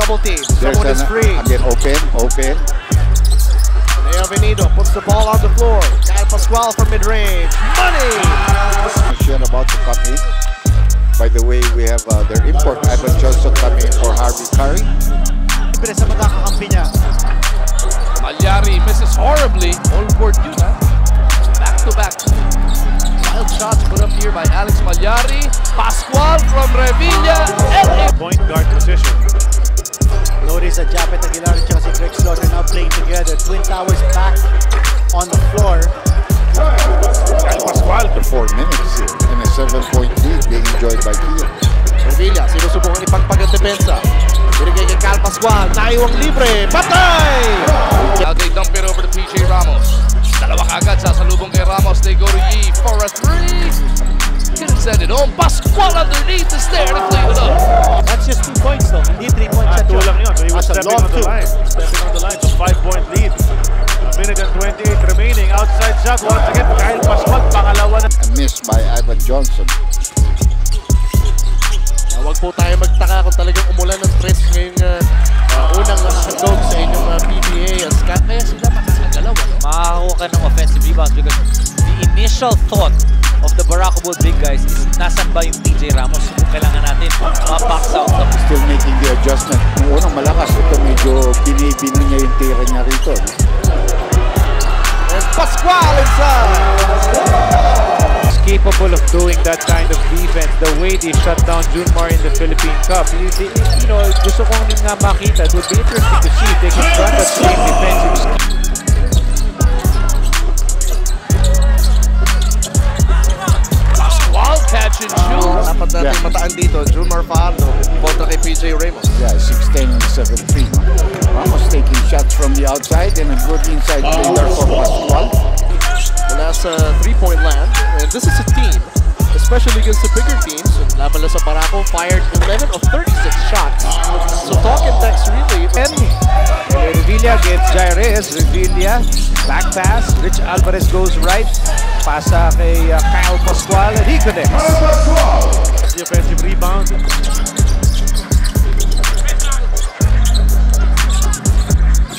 double team. There's Someone is an- free. Again, open, open. Leo Avenido puts the ball on the floor. Kyle Pascual from mid-range. Money! Sure about to come in. By the way, we have uh, their import, Ivan Johnson, coming in for Harvey Carey. Libre sa mga kakampi niya. Mallari misses horribly. All board yun ha. Back to back. Wild shots put up here by Alex Mallari. Pascual from Revilla. Point guard position. Notice that Japeth Aguilar at si Greg Slaughter now playing together. Twin Towers back on the floor. Kyle Pascual. After four minutes here, and a seven-point lead being enjoyed by Kia. Revilla, sinusubukan ipagpag ang depensa. Binigay kay Kyle Pascual. Naiwang libre. Patay! Now they dump it over to PJ Ramos. Dalawa kagad sasalubong kay Ramos. They go to Yee for a three. Couldn't send it home. Pascual underneath is there to clean stepping long on the two. line. Stepping on the line. So five-point lead. A minute and 28 remaining. Outside shot. Once again, Kyle Pascual. Pangalawa na. A miss by Ivan Johnson. Huwag po tayo magtaka kung talagang umulan ng tres ngayong uh, uh, unang handog sa inyong uh, PBA. Kaya sila makakagalaw. ano? makakakuha ka ng offensive rebounds because the initial thought of the Barako Bull big guys is nasan ba yung TJ Ramos? Kung kailangan natin ma-box out the Still making the adjustment. Nung unang malakas, ito medyo binibino niya yung tira niya rito. And Pascual inside! is capable of doing that kind of defense the way they shut down Junmar in the Philippine Cup. You, they- you know, gusto kong din nga makita. It would be interesting to see if they can run that same defensive scheme. Natin Yeah. mataan dito. Junmar Fajardo kontra kay PJ Ramos. Yeah, 16 and 7-3. Ramos taking shots from the outside and a good inside play there for Pascual. Mula sa three-point land. And this is a team, especially against the bigger teams. And laban lang sa Barako, fired 11 of 36 shots. So talk and text really. And Revilla gets Jairez. Revilla, back pass. Rich Alvarez goes right. Pasa kay uh, Kyle Pascual and he connects. The offensive rebound.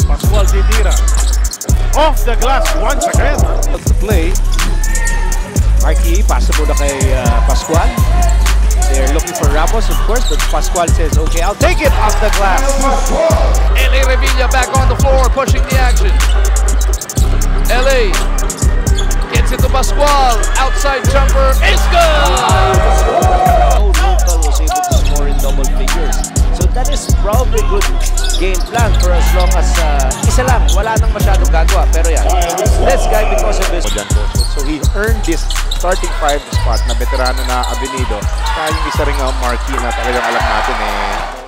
Pascual titira. Off the glass once again. That's the play. Marky, pasa muna kay uh, Pascual. They're looking for Ramos, of course, but Pascual says, okay, I'll take it off the glass. LA Revilla back on the floor, pushing the action. LA gets it to Pascual. Outside jumper is good. Able to score in double figures. So that is probably good game plan for as long as uh, isa lang, wala nang masyadong gagawa. Pero yan, this guy because of his So he earned this starting five spot na veterano na Avenido. Kaya yung isa ring uh, marquee na talagang alam natin eh